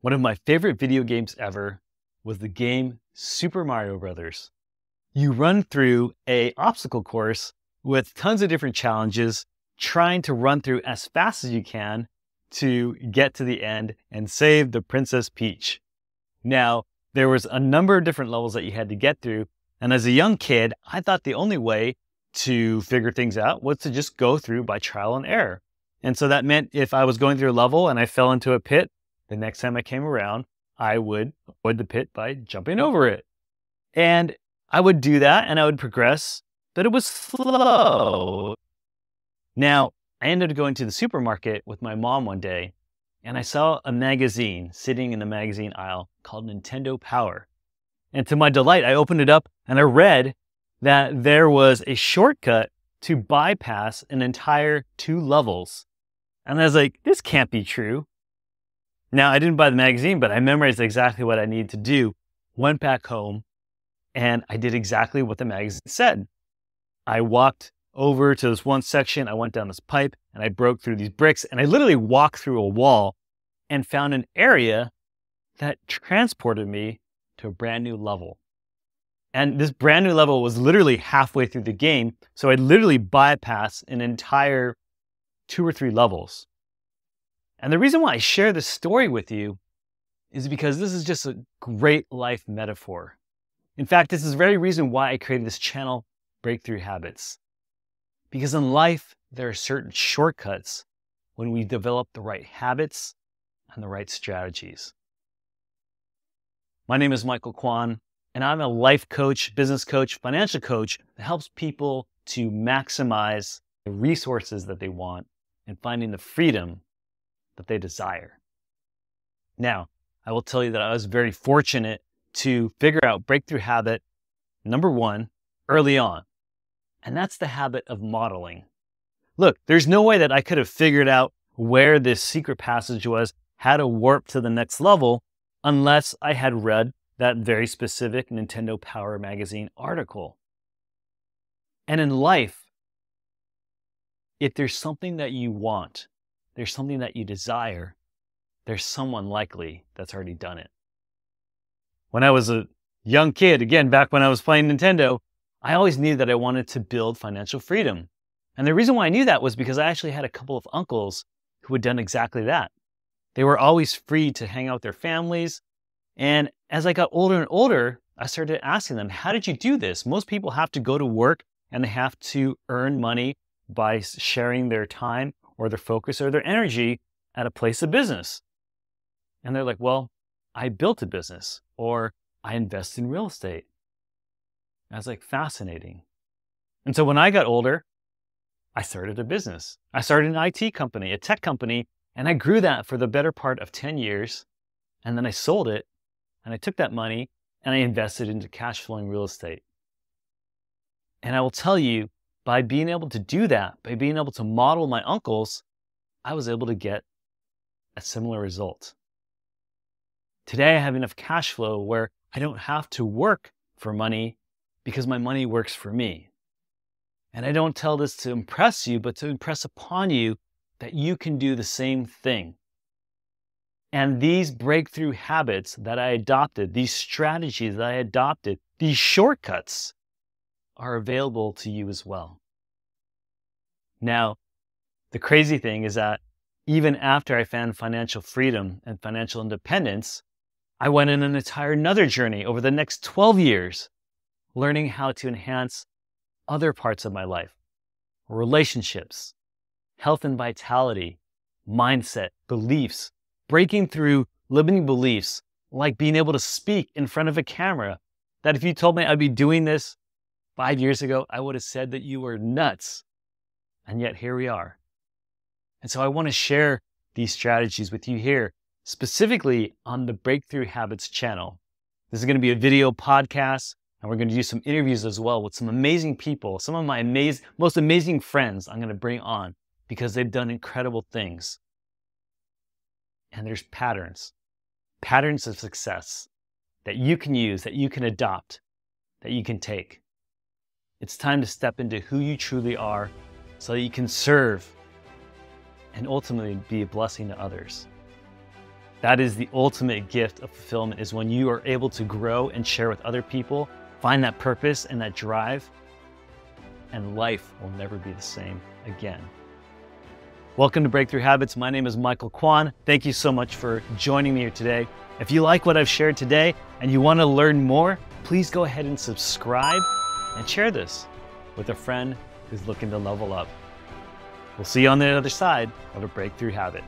One of my favorite video games ever was the game Super Mario Brothers. You run through a obstacle course with tons of different challenges, trying to run through as fast as you can to get to the end and save the Princess Peach. Now, there was a number of different levels that you had to get through, and as a young kid, I thought the only way to figure things out was to just go through by trial and error. And so that meant if I was going through a level and I fell into a pit, the next time I came around, I would avoid the pit by jumping over it. And I would do that and I would progress, but it was slow. Now, I ended up going to the supermarket with my mom one day and I saw a magazine sitting in the magazine aisle called Nintendo Power. And to my delight, I opened it up and I read that there was a shortcut to bypass an entire two levels. And I was like, this can't be true. Now, I didn't buy the magazine, but I memorized exactly what I needed to do, went back home, and I did exactly what the magazine said. I walked over to this one section, I went down this pipe, and I broke through these bricks, and I literally walked through a wall and found an area that transported me to a brand new level. And this brand new level was literally halfway through the game. So I literally bypassed an entire two or three levels. And the reason why I share this story with you is because this is just a great life metaphor. In fact, this is the very reason why I created this channel, Breakthrough Habits. Because in life, there are certain shortcuts when we develop the right habits and the right strategies. My name is Michael Quan, and I'm a life coach, business coach, financial coach that helps people to maximize the resources that they want and finding the freedom that they desire. Now, I will tell you that I was very fortunate to figure out breakthrough habit number one early on, and that's the habit of modeling. Look, there's no way that I could have figured out where this secret passage was, how to warp to the next level, unless I had read that very specific Nintendo Power Magazine article. And in life, if there's something that you want, there's something that you desire, there's someone likely that's already done it. When I was a young kid, again, back when I was playing Nintendo, I always knew that I wanted to build financial freedom. And the reason why I knew that was because I actually had a couple of uncles who had done exactly that. They were always free to hang out with their families. And as I got older and older, I started asking them, How did you do this? Most people have to go to work and they have to earn money by sharing their time or their focus or their energy at a place of business. And they're like, well, I built a business or I invest in real estate. And I was like, fascinating. And so when I got older, I started a business. I started an IT company, a tech company, and I grew that for the better part of 10 years. And then I sold it and I took that money and I invested into cash flowing real estate. And I will tell you, by being able to do that, by being able to model my uncles, I was able to get a similar result. Today, I have enough cash flow where I don't have to work for money because my money works for me. And I don't tell this to impress you, but to impress upon you that you can do the same thing. And these breakthrough habits that I adopted, these strategies that I adopted, these shortcuts are available to you as well. Now, the crazy thing is that even after I found financial freedom and financial independence, I went on an entire another journey over the next 12 years, learning how to enhance other parts of my life, relationships, health and vitality, mindset, beliefs, breaking through limiting beliefs like being able to speak in front of a camera. That if you told me I'd be doing this five years ago, I would have said that you were nuts. And yet here we are. And so I want to share these strategies with you here, specifically on the Breakthrough Habits channel. This is going to be a video podcast, and we're going to do some interviews as well with some amazing people, some of my amazing, most amazing friends I'm going to bring on because they've done incredible things. And there's patterns, patterns of success that you can use, that you can adopt, that you can take. It's time to step into who you truly are so that you can serve and ultimately be a blessing to others. That is the ultimate gift of fulfillment is when you are able to grow and share with other people, find that purpose and that drive, and life will never be the same again. Welcome to Breakthrough Habits. My name is Michael Quan. Thank you so much for joining me here today. If you like what I've shared today and you want to learn more, please go ahead and subscribe and share this with a friend who's looking to level up. We'll see you on the other side of a breakthrough habit.